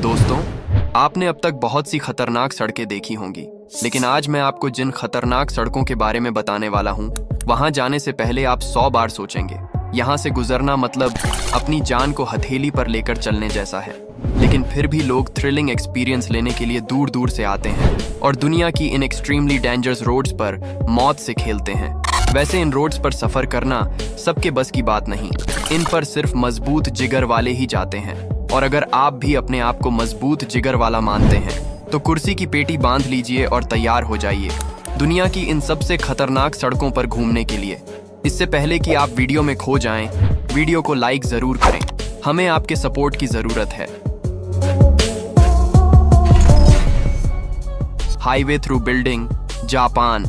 दोस्तों, आपने अब तक बहुत सी खतरनाक सड़कें देखी होंगी, लेकिन आज मैं आपको जिन खतरनाक सड़कों के बारे में बताने वाला हूँ, वहाँ जाने से पहले आप सौ बार सोचेंगे। यहाँ से गुजरना मतलब अपनी जान को हथेली पर लेकर चलने जैसा है। लेकिन फिर भी लोग थ्रिलिंग एक्सपीरियंस लेने के लिए दूर दूर से आते हैं और दुनिया की इन एक्सट्रीमली डेंजरस रोड्स पर मौत से खेलते हैं। वैसे इन रोड्स पर सफ़र करना सबके बस की बात नहीं, इन पर सिर्फ़ मज़बूत जिगर वाले ही जाते हैं। और अगर आप भी अपने आप को मज़बूत जिगर वाला मानते हैं तो कुर्सी की पेटी बाँध लीजिए और तैयार हो जाइए। दुनिया की इन सबसे खतरनाक सड़कों पर घूमने के लिए। इससे पहले कि आप वीडियो में खो जाएँ, वीडियो को लाइक ज़रूर करें। हमें आपके सपोर्ट की ज़रूरत है। Highway through building Japan.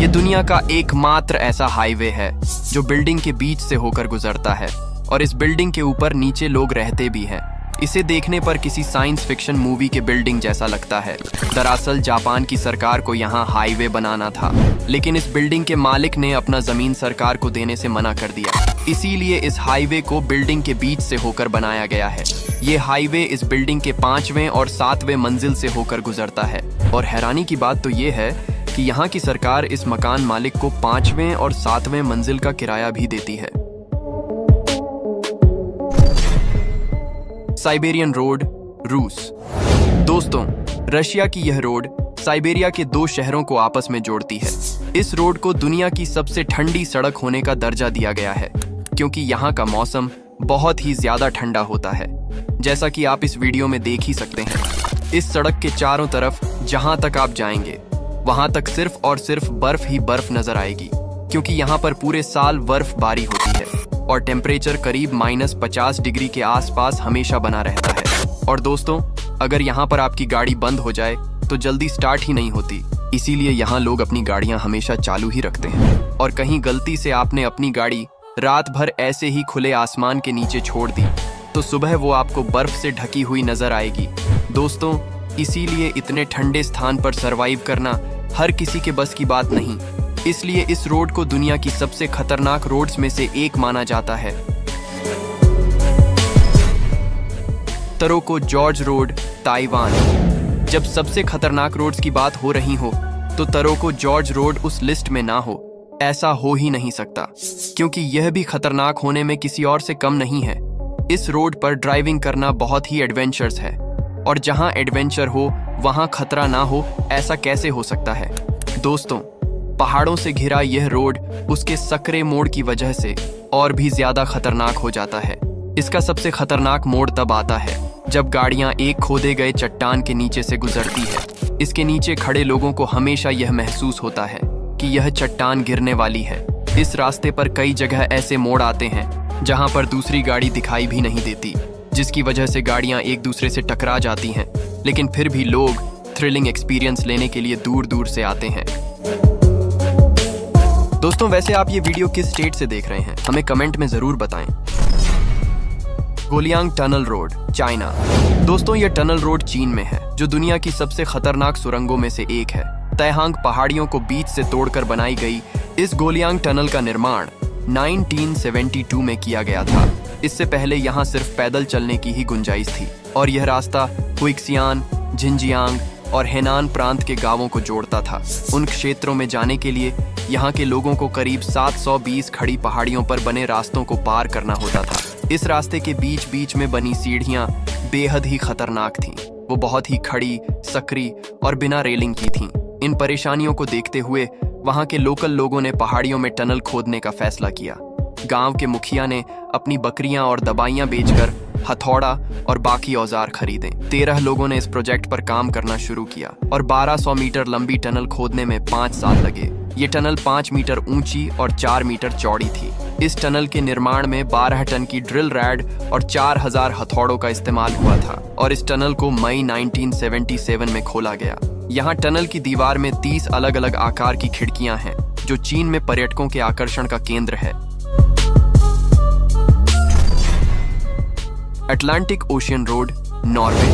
ये दुनिया का एकमात्र ऐसा हाईवे है जो बिल्डिंग के बीच से होकर गुजरता है और इस बिल्डिंग के ऊपर नीचे लोग रहते भी हैं। इसे देखने पर किसी साइंस फिक्शन मूवी के बिल्डिंग जैसा लगता है। दरअसल, जापान की सरकार को यहाँ हाईवे बनाना था, लेकिन इस बिल्डिंग के मालिक ने अपना ज़मीन सरकार को देने से मना कर दिया। इसीलिए इस हाईवे को बिल्डिंग के बीच से होकर बनाया गया है। ये हाईवे इस बिल्डिंग के पाँचवें और सातवें मंजिल से होकर गुजरता है। और हैरानी की बात तो ये है कि यहाँ की सरकार इस मकान मालिक को पाँचवें और सातवें मंजिल का किराया भी देती है। साइबेरियन रोड, रूस। दोस्तों, रशिया की यह रोड साइबेरिया के दो शहरों को आपस में जोड़ती है। इस रोड को दुनिया की सबसे ठंडी सड़क होने का दर्जा दिया गया है, क्योंकि यहाँ का मौसम बहुत ही ज़्यादा ठंडा होता है, जैसा कि आप इस वीडियो में देख ही सकते हैं। इस सड़क के चारों तरफ़, जहाँ तक आप जाएँगे, वहाँ तक सिर्फ़ और सिर्फ़ बर्फ़ ही बर्फ़ नज़र आएगी, क्योंकि यहाँ पर पूरे साल बर्फबारी है और टेम्परेचर करीब माइनस पचास डिग्री के आसपास हमेशा बना रहता है। और दोस्तों, अगर यहाँ पर आपकी गाड़ी बंद हो जाए तो जल्दी स्टार्ट ही नहीं होती। इसीलिए यहाँ लोग अपनी गाड़ियाँ हमेशा चालू ही रखते हैं। और कहीं गलती से आपने अपनी गाड़ी रात भर ऐसे ही खुले आसमान के नीचे छोड़ दी तो सुबह वो आपको बर्फ़ से ढकी हुई नज़र आएगी। दोस्तों, इसीलिए इतने ठंडे स्थान पर सरवाइव करना हर किसी के बस की बात नहीं। इसलिए इस रोड को दुनिया की सबसे खतरनाक रोड्स में से एक माना जाता है। Taroko Gorge road, Taiwan. जब सबसे खतरनाक रोड्स की बात हो रही हो तो तरोको जॉर्ज रोड उस लिस्ट में ना हो। ऐसा हो ही नहीं सकता, क्योंकि यह भी खतरनाक होने में किसी और से कम नहीं है। इस रोड पर ड्राइविंग करना बहुत ही एडवेंचर्स है, और जहाँ एडवेंचर हो, वहाँ खतरा ना हो, ऐसा कैसे हो सकता है? दोस्तों पहाड़ों से घिरा यह रोड उसके सकरे मोड़ की वजह से और भी ज़्यादा खतरनाक हो जाता है। इसका सबसे खतरनाक मोड़ तब आता है, जब गाड़ियाँ एक खोदे गए चट्टान के नीचे से गुजरती है। इसके नीचे खड़े लोगों को हमेशा यह महसूस होता है कि यह चट्टान गिरने वाली है। इस रास्ते पर कई जगह ऐसे मोड़ आते हैं, जहाँ पर दूसरी गाड़ी दिखाई भी नहीं देती, जिसकी वजह से गाड़ियाँ एक दूसरे से टकरा जाती हैं। लेकिन फिर भी लोग थ्रिलिंग एक्सपीरियंस लेने के लिए दूर दूर से आते हैं। दोस्तों, वैसे आप ये वीडियो किस स्टेट से देख रहे हैं? हमें कमेंट में ज़रूर बताएँ। Guoliang tunnel road, China. दोस्तों, ये टनल रोड चीन में है, जो दुनिया की सबसे खतरनाक सुरंगों में से एक है। तैहांग पहाड़ियों को बीच से तोड़कर बनाई गई इस गोलियांग टनल का निर्माण 1972 में किया गया था। इससे पहले यहाँ सिर्फ़ पैदल चलने की ही गुंजाइश थी, और यह रास्ता हुइक्सियान, झिंजियांग और हेनान प्रांत के गाँवों को जोड़ता था उन क्षेत्रों में जाने के लिए यहाँ के लोगों को करीब 720 खड़ी पहाड़ियों पर बने रास्तों को पार करना होता था इस रास्ते के बीच बीच में बनी सीढ़ियाँ बेहद ही खतरनाक थीं। वो बहुत ही खड़ी, सकरी और बिना रेलिंग की थीं। इन परेशानियों को देखते हुए वहाँ के लोकल लोगों ने पहाड़ियों में टनल खोदने का फैसला किया गाँव के मुखिया ने अपनी बकरियाँ और दवाइयाँ बेचकर हथौड़ा और बाकी औज़ार खरीदे। तेरह लोगों ने इस प्रोजेक्ट पर काम करना शुरू किया और 1200 मीटर लंबी टनल खोदने में पाँच साल लगे। ये टनल पाँच मीटर ऊँची और चार मीटर चौड़ी थी। इस टनल के निर्माण में 12 टन की ड्रिल रैड और 4000 हथौड़ों का इस्तेमाल हुआ था और इस टनल को मई 1977 में खोला गया। यहाँ टनल की दीवार में 30 अलग अलग आकार की खिड़कियाँ हैं, जो चीन में पर्यटकों के आकर्षण का केंद्र है। अटलांटिक ओशियन रोड नॉर्वे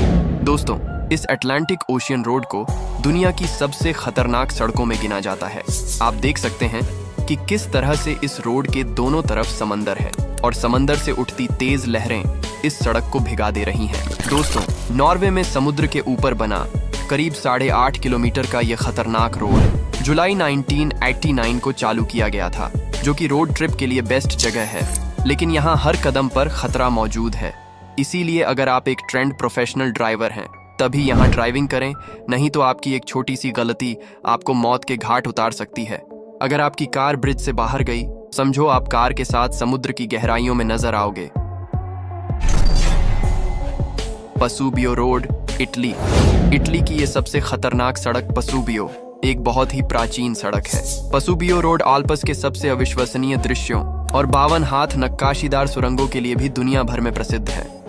दोस्तों, इस अटलांटिक ओशियन रोड को दुनिया की सबसे खतरनाक सड़कों में गिना जाता है। आप देख सकते हैं कि किस तरह से इस रोड के दोनों तरफ़ समंदर है और समंदर से उठती तेज लहरें इस सड़क को भिगा दे रही हैं। दोस्तों नॉर्वे में समुद्र के ऊपर बना करीब साढ़े आठ किलोमीटर का यह खतरनाक रोड जुलाई 1989 को चालू किया गया था, जो कि रोड ट्रिप के लिए बेस्ट जगह है। लेकिन यहाँ हर कदम पर खतरा मौजूद है। इसीलिए अगर आप एक ट्रेंड प्रोफेशनल ड्राइवर हैं, तभी यहाँ ड्राइविंग करें, नहीं तो आपकी एक छोटी सी गलती आपको मौत के घाट उतार सकती है। अगर आपकी कार ब्रिज से बाहर गई, समझो आप कार के साथ समुद्र की गहराइयों में नज़र आओगे। पसूबियो रोड, इटली। इटली की ये सबसे खतरनाक सड़क पसूबियो, एक बहुत ही प्राचीन सड़क है। पसूबियो रोड आल्पस के सबसे अविश्वसनीय दृश्यों और बावन हाथ नक्काशीदार सुरंगों के लिए भी दुनिया भर में प्रसिद्ध है।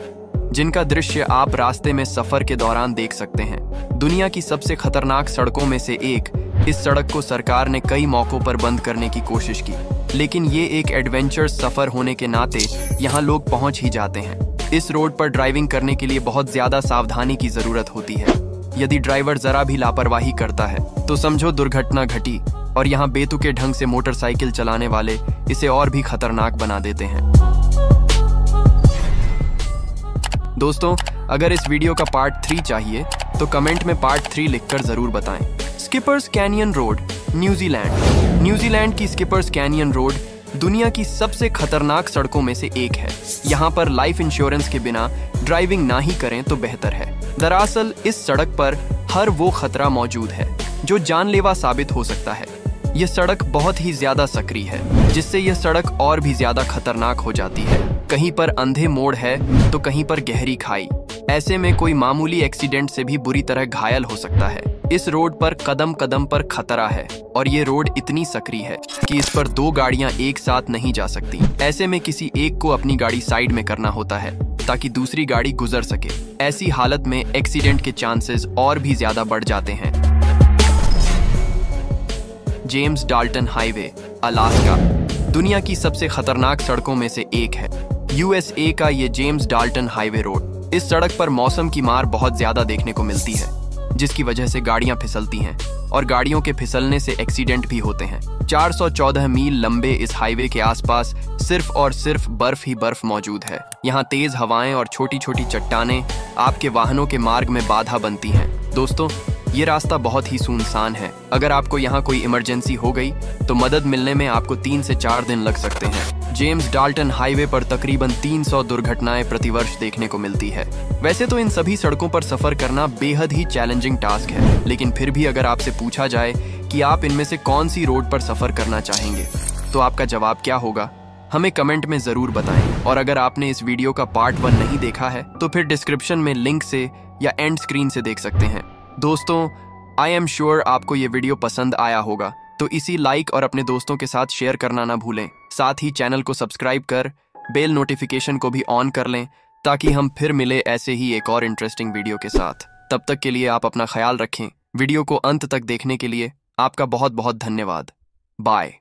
जिनका दृश्य आप रास्ते में सफ़र के दौरान देख सकते हैं। दुनिया की सबसे खतरनाक सड़कों में से एक, इस सड़क को सरकार ने कई मौकों पर बंद करने की कोशिश की। लेकिन ये एक एडवेंचर सफ़र होने के नाते यहाँ लोग पहुँच ही जाते हैं। इस रोड पर ड्राइविंग करने के लिए बहुत ज़्यादा सावधानी की ज़रूरत होती है। यदि ड्राइवर जरा भी लापरवाही करता है तो समझो दुर्घटना घटी और यहाँ बेतुके ढंग से मोटरसाइकिल चलाने वाले इसे और भी खतरनाक बना देते हैं। दोस्तों, अगर इस वीडियो का पार्ट थ्री चाहिए तो कमेंट में पार्ट थ्री लिखकर ज़रूर बताएँ। Skippers Canyon road New Zealand New Zealand की स्किपर्स कैनियन रोड दुनिया की सबसे खतरनाक सड़कों में से एक है। यहाँ पर लाइफ इंश्योरेंस के बिना ड्राइविंग ना ही करें तो बेहतर है। दरअसल, इस सड़क पर हर वो खतरा मौजूद है, जो जानलेवा साबित हो सकता है। यह सड़क बहुत ही ज़्यादा सक्रिय है, जिससे यह सड़क और भी ज़्यादा खतरनाक हो जाती है। कहीं पर अंधे मोड़ है तो कहीं पर गहरी खाई। ऐसे में कोई मामूली एक्सीडेंट से भी बुरी तरह घायल हो सकता है। इस रोड पर कदम कदम पर खतरा है, और ये रोड इतनी सक्रिय है कि इस पर दो गाड़ियाँ एक साथ नहीं जा सकती। ऐसे में किसी एक को अपनी गाड़ी साइड में करना होता है, ताकि दूसरी गाड़ी गुजर सके। ऐसी हालत में एक्सीडेंट के चांसेस और भी ज़्यादा बढ़ जाते हैं। James Dalton highway, Alaska. दुनिया की सबसे खतरनाक सड़कों में से एक है। यूएसए का ये जेम्स डाल्टन हाईवे रोड इस सड़क पर मौसम की मार बहुत ज़्यादा देखने को मिलती है, जिसकी वजह से गाड़ियाँ फिसलती हैं और गाड़ियों के फिसलने से एक्सीडेंट भी होते हैं। 414 मील लंबे इस हाईवे के आसपास सिर्फ़ और सिर्फ़ बर्फ़ ही बर्फ़ मौजूद है। यहाँ तेज हवाएँ और छोटी छोटी चट्टाने आपके वाहनों के मार्ग में बाधा बनती हैं। दोस्तों ये रास्ता बहुत ही सुनसान है। अगर आपको यहाँ कोई इमरजेंसी हो गई तो मदद मिलने में आपको तीन से चार दिन लग सकते हैं। जेम्स डाल्टन हाईवे पर तकरीबन 300 दुर्घटनाएँ प्रतिवर्ष देखने को मिलती है। वैसे तो इन सभी सड़कों पर सफ़र करना बेहद ही चैलेंजिंग टास्क है, लेकिन फिर भी अगर आपसे पूछा जाए कि आप इनमें से कौन सी रोड पर सफ़र करना चाहेंगे तो आपका जवाब क्या होगा? हमें कमेंट में ज़रूर बताएँ। और अगर आपने इस वीडियो का पार्ट वन नहीं देखा है तो फिर डिस्क्रिप्शन में लिंक से या एंड स्क्रीन से देख सकते हैं। दोस्तों आई एम श्योर आपको ये वीडियो पसंद आया होगा। तो इसी लाइक और अपने दोस्तों के साथ शेयर करना ना भूलें। साथ ही चैनल को सब्सक्राइब कर बेल नोटिफिकेशन को भी ऑन कर लें, ताकि हम फिर मिले ऐसे ही एक और इंटरेस्टिंग वीडियो के साथ। तब तक के लिए आप अपना ख्याल रखें। वीडियो को अंत तक देखने के लिए आपका बहुत बहुत धन्यवाद। बाय